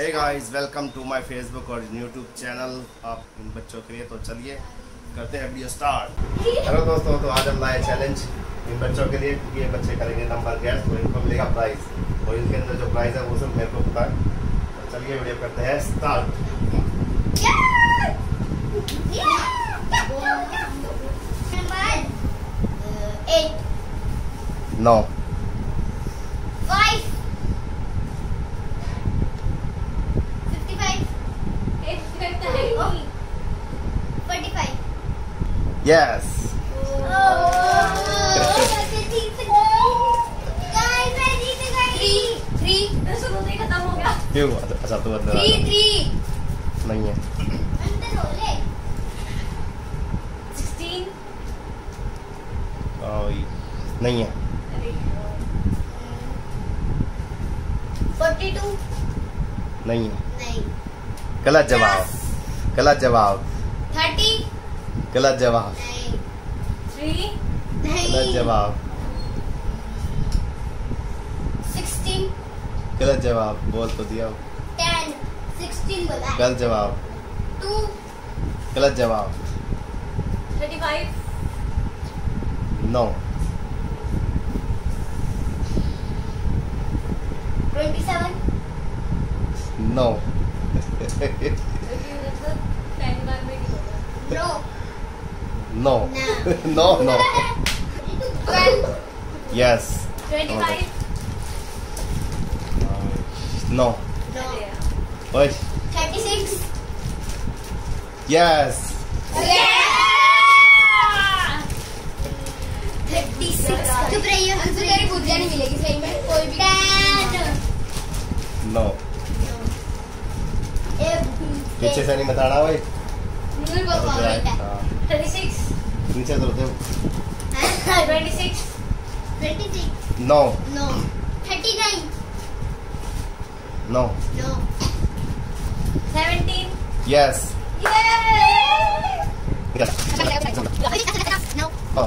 Hey guys welcome to my Facebook और YouTube channel आप इन बच्चों के लिए तो चलिए करते हैं वीडियो स्टार्ट हेलो दोस्तों तो आज हम लाए चैलेंज इन बच्चों के लिए क्योंकि ये बच्चे करेंगे नंबर गैस तो इनको मिलेगा प्राइस और इनके अंदर जो प्राइस है वो सब मेरे को पता है। तो चलिए वीडियो करते हैं start now. five, yes Three, three, क्यों अच्छा तू अंदर जा। three. नहीं है अंदर हो ले. ओए, नहीं है Forty-two. नहीं है नहीं. गलत जवाब गलत जवाब Thirty. गलत जवाब. गलत जवाब. गलत जवाब बोल तो दिया बोला. गलत जवाब. गलत जवाब no Twenty-seven. No no. No. No, no. 12. Yes. 25. No. No. Wait. 36. Yes. Okay. पीछे से नहीं बताना भाई। मुझे बहुत फावरेट है। हाँ, नीचे तो होते twenty six no. No. Thirty nine no. No yes no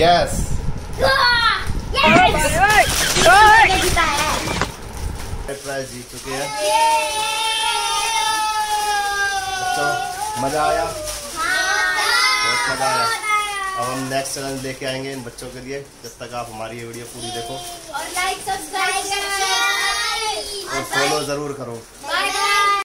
yes prize जीत चुके हैं बच्चों मज़ा आया बहुत मज़ा आया अब हम नेक्स्ट चैलेंज लेके आएँगे इन बच्चों के लिए जब तक आप हमारी ये वीडियो पूरी देखो और लाइक सब्सक्राइब और फॉलो ज़रूर करो। Bye bye